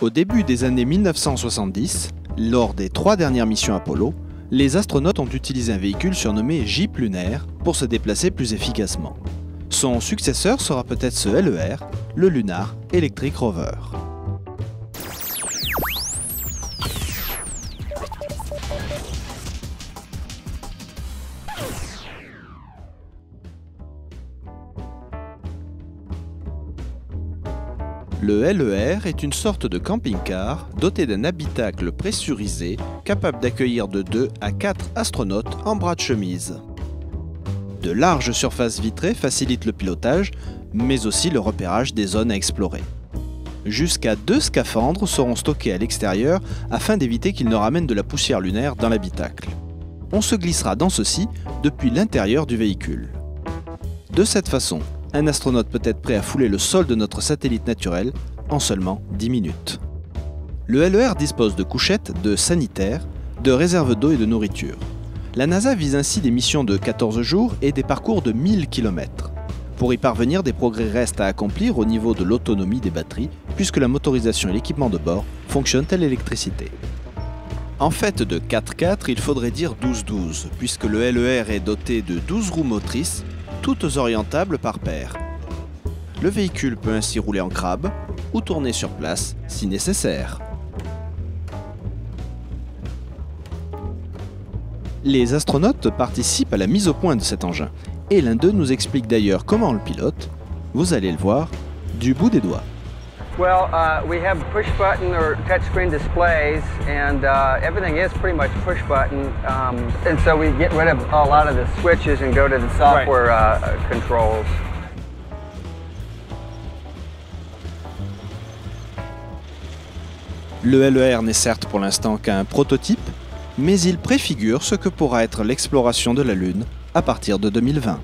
Au début des années 1970, lors des trois dernières missions Apollo, les astronautes ont utilisé un véhicule surnommé Jeep lunaire pour se déplacer plus efficacement. Son successeur sera peut-être ce LER, le Lunar Electric Rover. Le LER est une sorte de camping-car doté d'un habitacle pressurisé capable d'accueillir de 2 à 4 astronautes en bras de chemise. De larges surfaces vitrées facilitent le pilotage, mais aussi le repérage des zones à explorer. Jusqu'à deux scaphandres seront stockés à l'extérieur afin d'éviter qu'ils ne ramènent de la poussière lunaire dans l'habitacle. On se glissera dans ceci depuis l'intérieur du véhicule. De cette façon, un astronaute peut être prêt à fouler le sol de notre satellite naturel en seulement 10 minutes. Le LER dispose de couchettes, de sanitaires, de réserves d'eau et de nourriture. La NASA vise ainsi des missions de 14 jours et des parcours de 1000 km. Pour y parvenir, des progrès restent à accomplir au niveau de l'autonomie des batteries, puisque la motorisation et l'équipement de bord fonctionnent à l'électricité. En fait de 4x4, il faudrait dire 12-12, puisque le LER est doté de 12 roues motrices toutes orientables par paire. Le véhicule peut ainsi rouler en crabe ou tourner sur place si nécessaire. Les astronautes participent à la mise au point de cet engin, et l'un d'eux nous explique d'ailleurs comment on le pilote. Vous allez le voir du bout des doigts. Well, uh, we have push button or touchscreen displays, and uh, everything is pretty much push button. Um, and so we get rid of a lot of the switches and go to the software uh, controls. Le LER n'est certes pour l'instant qu'un prototype, mais il préfigure ce que pourra être l'exploration de la Lune à partir de 2020.